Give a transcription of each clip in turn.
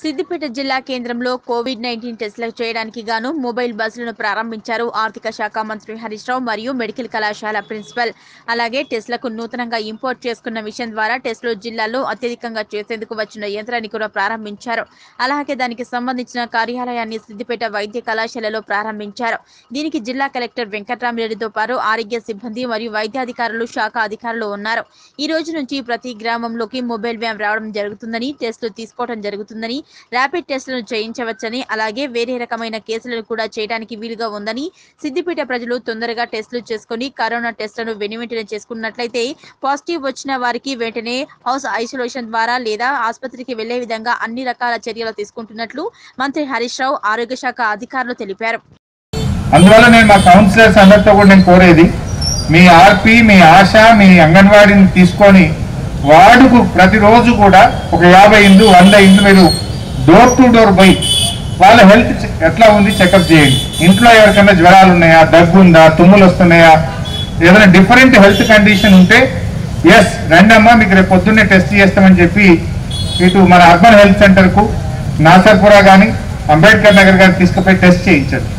సిద్దిపేట జిల్లా కేంద్రంలో Covid nineteen టెస్టులు చేయడానికి గాను మొబైల్ బస్సులను ప్రారంభించారు ఆర్థిక శాఖ మంత్రి హరీష్ రావు మరియు మెడికల్ కళాశాల ప్రిన్సిపల్. అలాగే టెస్టులకు నూతనంగా ఇంపోర్ట్ చేసుకున్న విషయం ద్వారా టెస్టులు జిల్లాలో అత్యధికంగా చేసేందుకు వచ్చిన యంత్రాన్ని కూడా ప్రారంభించారు. అలాగే దానికి సంబంధించిన కార్యాలయాన్ని సిద్దిపేట వైద్య కళాశాలలో ప్రారంభించారు. దీనికి జిల్లా కలెక్టర్ వెంకట్రామరెడ్డితో పాటు ఆరోగ్య సిబ్బంది మరియు వైద్యాధికారులు శాఖ అధికారులు ఉన్నారు. ఈ రోజు నుంచి ప్రతి గ్రామంలోకి మొబైల్ వ్యాన్ రావడం జరుగుతుందని టెస్టులు తీసుకోవడం జరుగుతుందని ర్యాపిడ్ టెస్టులను చేయించవచ్చని అలాగే వేరే రకమైన కేసులను కూడా చేయడానికి వీలుగా ఉందని సిద్దిపేట ప్రజలు తొందరగా టెస్టులు చేసుకుని కరోనా టెస్టులను వెనువెంటనే చేసుకున్నట్లయితే పాజిటివ్ వచ్చిన వారికి వెంటనే హౌస్ ఐసోలేషన్ ద్వారా లేదా ఆసుపత్రికి వెళ్ళే విధంగా అన్ని రకాల చర్యలు తీసుకుంటున్నట్లు మంత్రి హరీష్ రావు ఆరోగ్య శాఖ అధికారులు తెలిపారు. అందువల్ల నేను మా కౌన్సిలర్స్ అందరితో కూడా నేను కోరేది మీ ఆర్పి మీ ఆశ మీ అంగన్వాడీని తీసుకొని వార్డుకు ప్రతిరోజు కూడా ఒక యాభై ఇండ్లు వంద ఇండ్లు మీరు డోర్ టు డోర్ పోయి వాళ్ళ హెల్త్ ఎట్లా ఉంది? చెకప్ చేయండి. ఇంట్లో ఎవరికైనా జ్వరాలు ఉన్నాయా? దగ్గు ఉందా? తుమ్ములు వస్తున్నాయా? ఏదైనా డిఫరెంట్ హెల్త్ కండిషన్ ఉంటే ఎస్ రండమ్మా మీకు రేపు పొద్దున్నే టెస్ట్ చేస్తామని చెప్పి ఇటు మన అర్బన్ హెల్త్ సెంటర్కు నాసర్పురా కానీ అంబేద్కర్ నగర్ కానీ తీసుకుపోయి టెస్ట్ చేయించండి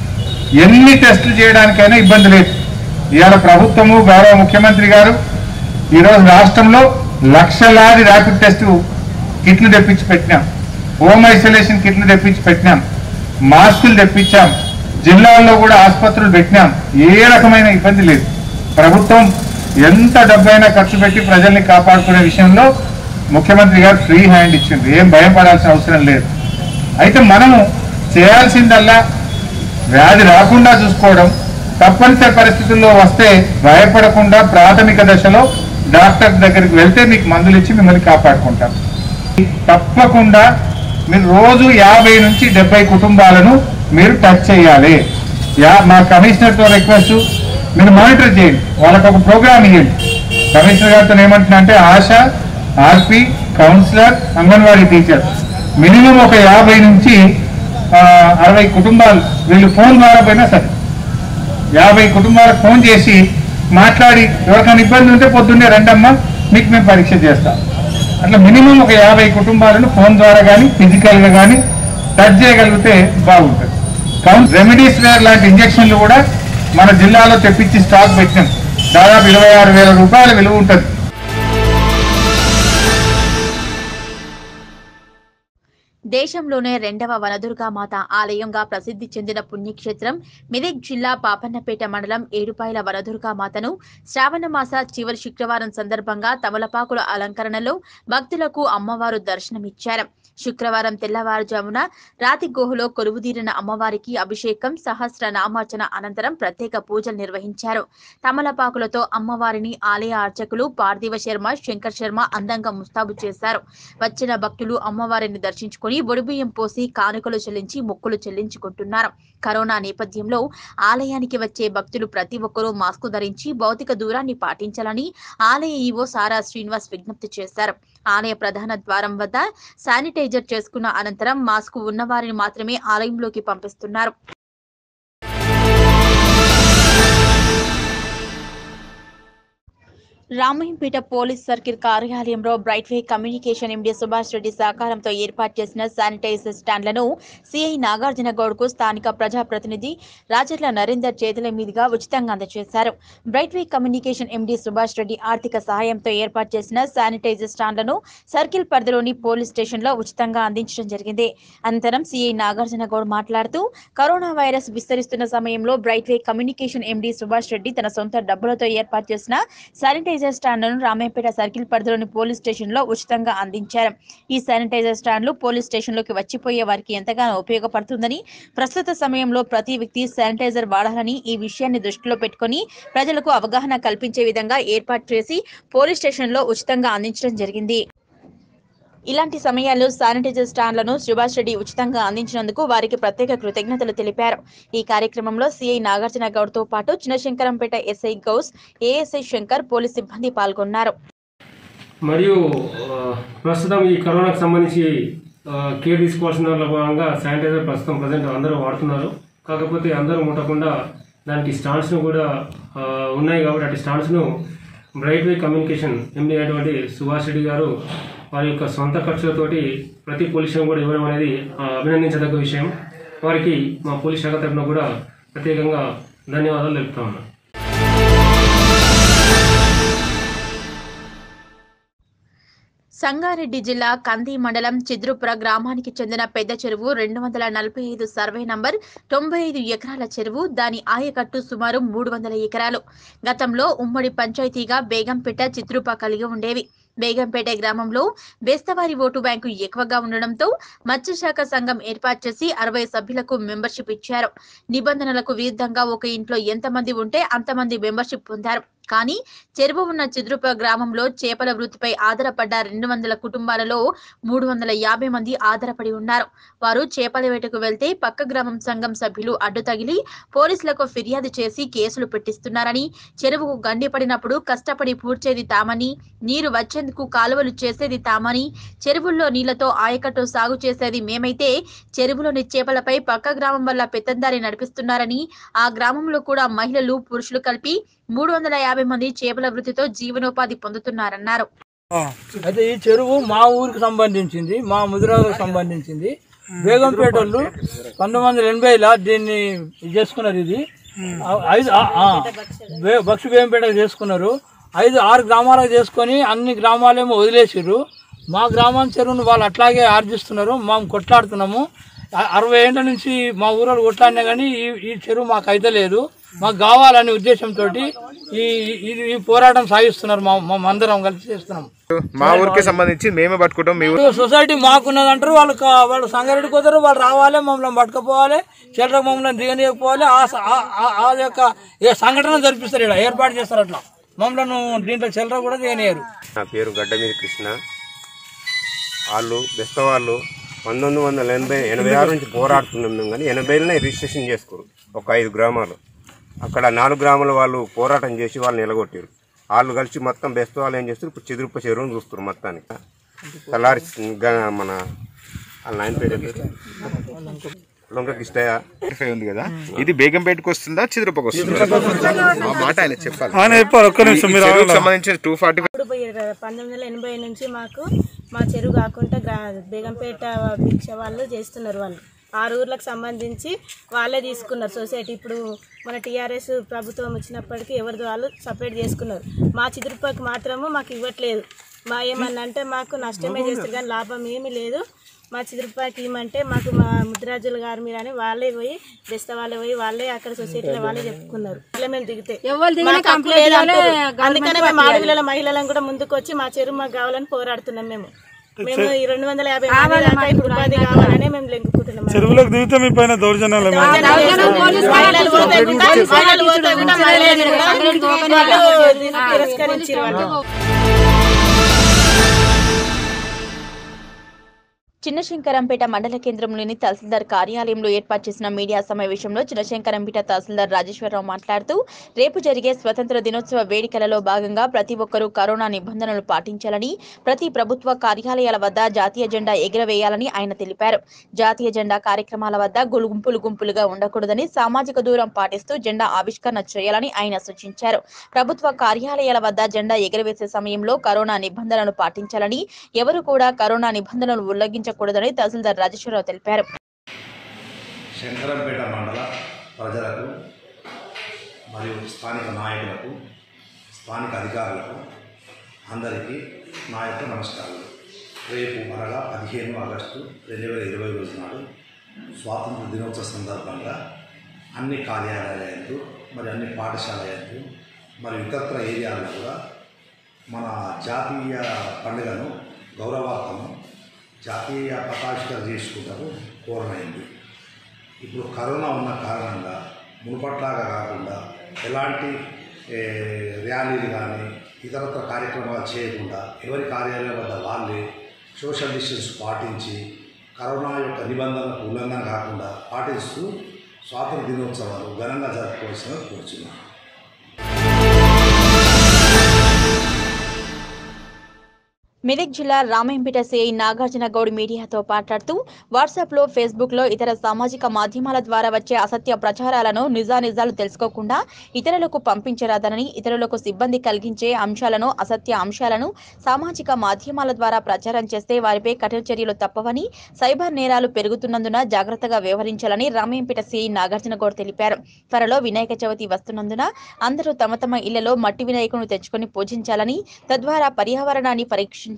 ఎన్ని టెస్టులు చేయడానికైనా ఇబ్బంది లేదు. ఇవాళ ప్రభుత్వము గౌరవ ముఖ్యమంత్రి గారు ఈరోజు రాష్ట్రంలో లక్షలాది ర్యాపిడ్ టెస్ట్ కిట్లు తెప్పించి పెట్టినాం. హోమ్ ఐసోలేషన్ కిట్లు తెప్పించి పెట్టినాం. మాస్కులు తెప్పించాం. జిల్లాల్లో కూడా ఆసుపత్రులు పెట్టినాం. ఏ రకమైన ఇబ్బంది లేదు. ప్రభుత్వం ఎంత డబ్బైనా ఖర్చు పెట్టి ప్రజల్ని కాపాడుకునే విషయంలో ముఖ్యమంత్రి గారు ఫ్రీ హ్యాండ్ ఇచ్చింది ఏం భయపడాల్సిన అవసరం లేదు. అయితే మనము చేయాల్సిందల్లా వ్యాధి రాకుండా చూసుకోవడం తప్పనిసరి పరిస్థితుల్లో వస్తే భయపడకుండా ప్రాథమిక దశలో డాక్టర్ దగ్గరికి వెళ్తే మీకు మందులు ఇచ్చి మిమ్మల్ని కాపాడుకుంటాం. తప్పకుండా మీరు రోజు యాభై నుంచి డెబ్బై కుటుంబాలను మీరు టచ్ చేయాలి. యా మా కమిషనర్తో రిక్వెస్ట్ మీరు మానిటర్ చేయండి. వాళ్ళకు ఒక ప్రోగ్రామ్ ఇవ్వండి కమిషనర్ గారితో ఏమంటున్నారంటే ASHA RP councillor anganwadi teacher. Minimum ఒక యాభై నుంచి అరవై కుటుంబాలు వీళ్ళు ఫోన్ ద్వారా పోయినా సరే. యాభై కుటుంబాలకు ఫోన్ చేసి మాట్లాడి ఎవరికైనా ఇబ్బంది ఉంటే పొద్దున్నే రండమ్మా మీకు మేము పరీక్ష చేస్తాం. అట్లా మినిమం ఒక యాభై కుటుంబాలను ఫోన్ ద్వారా కానీ ఫిజికల్గా కానీ టచ్ చేయగలిగితే బాగుంటుంది. కానీ రెమెడీస్ వేర్ లాంటి ఇంజక్షన్లు కూడా మన జిల్లాలో తెప్పించి స్టాక్ పెట్టినాం. దాదాపు ఇరవై ఆరు వేల రూపాయల విలువ ఉంటుంది. దేశంలోనే రెండవ వనదుర్గా మాత ఆలయంగా ప్రసిద్ధి చెందిన పుణ్యక్షేత్రం మెదక్ జిల్లా పాపన్నపేట మండలం ఏడుపాయల వనదుర్గా మాతను శ్రావణ మాస చివరి శుక్రవారం సందర్భంగా తమలపాకుల అలంకరణలో భక్తులకు అమ్మవారు దర్శనమిచ్చారు. శుక్రవారం తెల్లవారుజామున రాతి గుహలో కొలువుదీరిన అమ్మవారికి అభిషేకం సహస్ర నామార్చన అనంతరం ప్రత్యేక పూజలు నిర్వహించారు. తమలపాకులతో అమ్మవారిని ఆలయ అర్చకులు పార్థివ శర్మ శంకర్ శర్మ అందంగా ముస్తాబు చేశారు. వచ్చిన భక్తులు అమ్మవారిని దర్శించుకుని బొడిబియ్యం పోసి కానుకలు చెల్లించి మొక్కులు చెల్లించుకుంటున్నారు. కరోనా నేపథ్యంలో ఆలయానికి వచ్చే భక్తులు ప్రతి ఒక్కరూ మాస్కు ధరించి భౌతిక దూరాన్ని పాటించాలని ఆలయ ఈవో సారా శ్రీనివాస్ విజ్ఞప్తి చేశారు. ఆలయ ప్రధాన ద్వారం వద్ద శానిటైజర్ చేసుకున్న అనంతరం మాస్క్ ఉన్నవారిని మాత్రమే ఆలయంలోకి పంపిస్తున్నారు. రామహింపేట పోలీస్ సర్కిల్ కార్యాలయంలో Brightway communication MD Subhash Reddy సహకారంతో ఏర్పాటు చేసిన శానిటైజర్ స్టాండ్లను సిఐ నాగార్జునగౌడ్కు స్థానిక ప్రజాప్రతినిధి రాజర్ల నరేందర్ చేతుల మీదుగా ఉచితంగా అందజేశారు. Brightway communication MD Subhash Reddy ఆర్థిక సహాయంతో ఏర్పాటు చేసిన శానిటైజర్ స్టాండ్లను సర్కిల్ పరిధిలోని పోలీస్ స్టేషన్లో ఉచితంగా అందించడం జరిగింది. అనంతరం సిఐ నాగార్జున గౌడ్ మాట్లాడుతూ కరోనా వైరస్ విస్తరిస్తున్న సమయంలో Brightway communication MD Subhash Reddy తన సొంత డబ్బులతో ఏర్పాటు చేసిన శానిటైజర్ స్టాండ్లను రామేపేట సర్కిల్ పరిధిలోని పోలీస్ స్టేషన్లో ఉచితంగా అందించారు. ఈ శానిటైజర్ స్టాండ్లు పోలీస్ స్టేషన్లోకి వచ్చిపోయే వారికి ఎంతగానో ఉపయోగపడుతుందని ప్రస్తుత సమయంలో ప్రతి వ్యక్తి శానిటైజర్ వాడాలని ఈ విషయాన్ని దృష్టిలో పెట్టుకొని ప్రజలకు అవగాహన కల్పించే విధంగా ఏర్పాటు చేసి పోలీస్ స్టేషన్లో ఉచితంగా అందించడం జరిగింది. ఇలాంటి సమయాల్లో శానిటైజర్ స్టాండ్లను సుభాష్ రెడ్డి ఉచితంగా అందించినందుకు వారికి ప్రత్యేక కృతజ్ఞతలు తెలిపారు. ఈ కార్యక్రమంలో సిఐ నాగార్జున గౌడ్తో పాటు Chinnashankarampet SI Gous ASI Shankar police సిబ్బంది పాల్గొన్నారు. మరియు ప్రస్తుతం ఈ కరోనాకు సంబంధించి కేర్ తీసుకోవాల్సిన భాగంగా శానిటైజర్ ప్రస్తుతం ప్రజెంట్ అందరూ వాడుతున్నారు. కాకపోతే అందరూ ముట్టకుండా దానికి స్టాండ్స్ను కూడా ఉన్నాయి కాబట్టి అటు స్టాండ్స్ను బ్రైట్ వే కమ్యూనికేషన్ ఎండి అయినటువంటి సుభాష్ రెడ్డి గారు వారి యొక్క సొంత ఖర్చులతోటి ప్రతి పోలీస్ స్టేషన్ కూడా ఇవ్వడం అనేది అభినందించదగ్గ విషయం. వారికి మా పోలీస్ శాఖ తరఫున కూడా ప్రత్యేకంగా ధన్యవాదాలు తెలుపుతా ఉన్నాను సంగారెడ్డి జిల్లా కంది మండలం చిద్రుపుర గ్రామానికి చెందిన పెద్ద చెరువు రెండు వందల నలభై ఐదు సర్వే నంబర్ తొంభై ఐదు ఎకరాల చెరువు. దాని ఆయకట్టు సుమారు మూడు వందల ఎకరాలు. గతంలో ఉమ్మడి పంచాయతీగా బేగంపేట చిత్రూప కలిగి ఉండేవి. బేగంపేట గ్రామంలో బేస్తవారి ఓటు బ్యాంకు ఎక్కువగా ఉండడంతో మత్స్యశాఖ సంఘం ఏర్పాటు చేసి అరవై సభ్యులకు మెంబర్షిప్ ఇచ్చారు. నిబంధనలకు విరుద్ధంగా ఒక ఇంట్లో ఎంతమంది ఉంటే అంతమంది మెంబర్షిప్ పొందారు. కానీ చెరువు ఉన్న చిద్రుప గ్రామంలో చేపల వృత్తిపై ఆధారపడ్డ రెండు వందల కుటుంబాలలో మూడు వందల యాభై మంది ఆధారపడి ఉన్నారు. వారు చేపల వేటకు వెళ్తే పక్క గ్రామం సంఘం సభ్యులు అడ్డు తగిలి పోలీసులకు ఫిర్యాదు చేసి కేసులు పెట్టిస్తున్నారని చెరువుకు గండి పడినప్పుడు కష్టపడి పూడ్చేది తామని నీరు వచ్చేందుకు కాలువలు చేసేది తామని చెరువుల్లో నీళ్ళతో ఆయకట్టు సాగు చేసేది మేమైతే చెరువులోని చేపలపై పక్క గ్రామం వల్ల పెత్తందారి నడిపిస్తున్నారని ఆ గ్రామంలో కూడా మహిళలు పురుషులు కలిపి మూడు వందల యాభై మంది చేపల వృత్తితో జీవనోపాధి పొందుతున్నారన్నారు. అయితే ఈ చెరువు మా ఊరికి సంబంధించింది మా ముదిరాజుకు సంబంధించింది. బేగంపేట వాళ్ళు పంతొమ్మిది వందల ఎనభైలో దీన్ని చేసుకున్నారు ఇది. ఐదు బక్ష ఆ, బేగంపేటకు చేసుకున్నారు. ఐదు ఆరు గ్రామాలకు చేసుకొని అన్ని గ్రామాలేమో వదిలేసారు మా గ్రామం చెరువును వాళ్ళు అట్లాగే ఆర్జిస్తున్నారు మేము కొట్లాడుతున్నాము. అరవై ఏళ్ళ నుంచి మా ఊరోళ్ళు కొట్లాడినా కానీ ఈ ఈ చెరువు మాకు అయితే లేదు. మాకు కావాలనే ఉద్దేశంతో ఈ ఈ- ఈ పోరాటం సాగిస్తున్నారు మా అందరం కలిసి చేస్తున్నాం. మా ఊరికి సంబంధించి మేమే పట్టుకుంటాం మీ సొసైటీ మాకున్నది అంటారు వాళ్ళు వాళ్ళు సంగారెడ్డికి పోతారు వాళ్ళు రావాలి మమ్మల్ని పట్టుకపోవాలి చిల్లర మమ్మల్ని దిగనీయకపోవాలి ఆ స- ఆ- ఆ- ఆ యొక్క ఏ సంఘటన జరిపిస్తారు ఇక్కడ ఏర్పాటు చేస్తారు అట్లా. మమ్మల్ని దీంట్లో చిల్లర కూడా దిగనీయరు. నా పేరు గడ్డమీది కృష్ణ. వాళ్ళు బెస్త వాళ్ళు పంతొమ్మిది వందల ఎనభై ఎనభై ఆరు నుంచి పోరాడుతున్నాం మేము కానీ ఎనభైలోనే రిజిస్ట్రేషన్ చేసుకోరు ఒక ఐదు గ్రామాలు. అక్కడ నాలుగు గ్రామాల వాళ్ళు పోరాటం చేసి వాళ్ళు నిలగొట్టారు వాళ్ళు కలిసి మొత్తం బెస్త వాళ్ళు ఏం చేస్తారు ఇప్పుడు చెదురుప్ప చెరువును చూస్తారు మొత్తానికి. తలారి గ- మన వాళ్ళ నాయన పేరు? లొంక కిష్టయ్య. ఉంది కదా? ఇది బేగంపేటకు వస్తుందా చిదురుపకు వస్తుందా? ఆ మాట ఆయన చెప్పాలి. సంబంధించిన టూ ఫార్టీ పంతొమ్మిది వందల ఎనభై నుంచి మాకు మా చెరువు కాకుండా బేగంపేట భిక్ష వాళ్ళు చేస్తున్నారు వాళ్ళు. ఆరు ఊర్లకు సంబంధించి వాళ్ళే తీసుకున్నారు సొసైటీ. ఇప్పుడు మన టీఆర్ఎస్ ప్రభుత్వం వచ్చినప్పటికీ ఎవరిది వాళ్ళు సపరేట్ చేసుకున్నారు. మా చిదురుపకి మాత్రము మాకు ఇవ్వట్లేదు. మా ఏమన్నా అంటే మాకు నష్టమే చేస్తారు కానీ లాభం ఏమీ లేదు. మా చిదురుపాకి ఇవ్వమంటే మాకు మా ముద్రాజుల గారు మీరు అని వాళ్ళే పోయి బెస్త వాళ్ళే పోయి వాళ్ళే అక్కడ సొసైటీలో వాళ్ళే చెప్పుకున్నారు. మేము దిగితే. అందుకనే మేము ఆడపిల్లల మహిళలను కూడా ముందుకు వచ్చి మా చెరువు మాకు కావాలని పోరాడుతున్నాం మేము. మేము ఈ రెండు వందల యాభై మంది దాకా ఇప్పుడు ఉపాధి కావాలని మేము చెరువులకు దిగితే మీ పైన దౌర్జన్యాలు చిన్నశంకరంపేట మండల కేంద్రంలోని తహసీల్దార్ కార్యాలయంలో ఏర్పాటు చేసిన మీడియా సమావేశంలో చిన్నశంకరంపేట తహసీల్దార్ రాజేశ్వరరావు మాట్లాడుతూ రేపు జరిగే స్వతంత్ర దినోత్సవ వేడుకలలో భాగంగా ప్రతి ఒక్కరూ కరోనా నిబంధనలు పాటించాలని ప్రతి ప్రభుత్వ కార్యాలయాల వద్ద జాతీయ జెండా ఎగురవేయాలని ఆయన తెలిపారు. జాతీయ జెండా కార్యక్రమాల వద్ద గుంపులు గుంపులుగా ఉండకూడదని సామాజిక దూరం పాటిస్తూ జెండా ఆవిష్కరణ చేయాలని ఆయన సూచించారు. ప్రభుత్వ కార్యాలయాల వద్ద జెండా ఎగురవేసే సమయంలో కరోనా నిబంధనలు పాటించాలని ఎవరు కూడా కరోనా నిబంధనలు ఉల్లంఘించకూడదని తహసీల్దార్ రాజేశ్వరరావు తెలిపారు. శంకరంపేట మండల ప్రజలకు మరియు స్థానిక నాయకులకు స్థానిక అధికారులకు అందరికీ నా యొక్క నమస్కారాలు. రేపు మరలా పదిహేను ఆగస్టు రెండు వేల ఇరవై రోజు నాడు స్వాతంత్ర దినోత్సవ సందర్భంగా అన్ని కార్యాలయాలు మరి అన్ని పాఠశాలయాలు మరి ఇతరత్ర ఏరియాల్లో కూడా మన జాతీయ పండుగను గౌరవార్థము జాతీయ పతావిష్కరణ చేసుకుంటారు కోరమైంది. ఇప్పుడు కరోనా ఉన్న కారణంగా మునుపట్లాగా కాకుండా ఎలాంటి ర్యాలీలు కానీ ఇతరత్ర కార్యక్రమాలు చేయకుండా ఎవరి కార్యాలయం వద్ద వాళ్ళే సోషల్ డిస్టెన్స్ పాటించి కరోనా యొక్క నిబంధనలకు ఉల్లంఘన కాకుండా పాటిస్తూ స్వాతంత్ర దినోత్సవాలు ఘనంగా జరుపుకోవాల్సిన కోరుచున్నాను. మెదక్ జిల్లా రామేంపేట సిఐ నాగార్జున గౌడ్ మీడియాతో మాట్లాడుతూ వాట్సాప్లో ఫేస్బుక్లో ఇతర సామాజిక మాధ్యమాల ద్వారా వచ్చే అసత్య ప్రచారాలను నిజానిజాలు తెలుసుకోకుండా ఇతరులకు పంపించరాదనని ఇతరులకు సిబ్బంది కలిగించే అంశాలను అసత్య అంశాలను సామాజిక మాధ్యమాల ద్వారా ప్రచారం చేస్తే వారిపై కఠిన చర్యలు తప్పవని సైబర్ నేరాలు పెరుగుతున్నందున జాగ్రత్తగా వ్యవహరించాలని రామేంపేట సిఐ నాగార్జున గౌడ్ తెలిపారు. త్వరలో వినాయక చవితి వస్తున్నందున అందరూ తమ తమ ఇళ్ళలో మట్టి వినాయకును తెచ్చుకొని పూజించాలని తద్వారా పర్యావరణాన్ని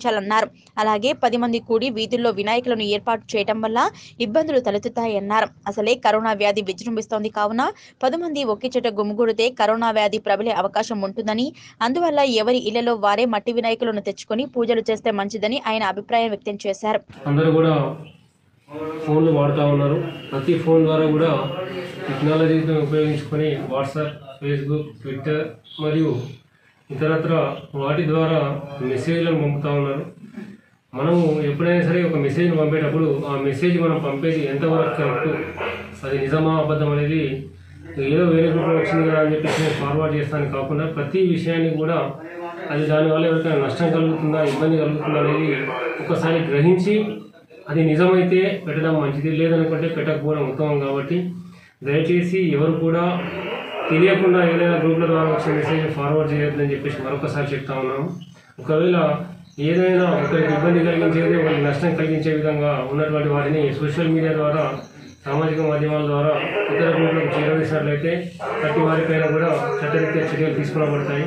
పరీక్షించాలన్నారు అలాగే పది మంది కూడి వీధుల్లో వినాయకులను ఏర్పాటు చేయడం వల్ల ఇబ్బందులు తలెత్తుతాయన్నారు. అసలే కరోనా వ్యాధి విజృంభిస్తోంది కావున పది మంది ఒకే చెట గుమిగూడితే కరోనా వ్యాధి ప్రబలే అవకాశం ఉంటుందని అందువల్ల ఎవరి ఇళ్ళలో వారే మట్టి వినాయకులను తెచ్చుకొని పూజలు చేస్తే మంచిదని ఆయన అభిప్రాయం వ్యక్తం చేశారు. అందరూ కూడా ఫోన్లు వాడుతూ ఉన్నారు. ప్రతి ఫోన్ ద్వారా కూడా టెక్నాలజీని ఉపయోగించుకొని వాట్సాప్ ఫేస్బుక్ ట్విట్టర్ మరియు ఇతరత్ర వాటి ద్వారా మెసేజ్లను పంపుతూ ఉన్నారు. మనము ఎప్పుడైనా సరే ఒక మెసేజ్ పంపేటప్పుడు ఆ మెసేజ్ మనం పంపేది ఎంతవరకు కరెక్ట్ అది నిజమా అబద్ధం అనేది ఏదో వేరే రూపంలో వచ్చింది కదా అని చెప్పేసి నేను ఫార్వర్డ్ చేస్తాను. కాకుండా ప్రతి విషయాన్ని కూడా అది దానివల్ల ఎవరికైనా నష్టం కలుగుతుందా ఇబ్బంది కలుగుతుందా అనేది ఒకసారి గ్రహించి అది నిజమైతే పెట్టడం మంచిది. లేదనుకుంటే పెట్టకపోవడం ఉత్తమం కాబట్టి దయచేసి ఎవరు కూడా తెలియకుండా ఏదైనా గ్రూప్ల ద్వారా వచ్చే మెసేజ్ ఫార్వర్డ్ చేయొద్దని చెప్పేసి మరొకసారి చెప్తా ఉన్నాము. ఒకవేళ ఏదైనా ఒకరికి ఇబ్బంది కలిగించేది ఒకరికి నష్టం కలిగించే విధంగా ఉన్నటువంటి వాటిని సోషల్ మీడియా ద్వారా సామాజిక మాధ్యమాల ద్వారా ఇతర గ్రూపులకు చేరవేసినట్లయితే ప్రతి వారిపైన కూడా చట్టరీత్యా చర్యలు తీసుకునబడతాయి